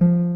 you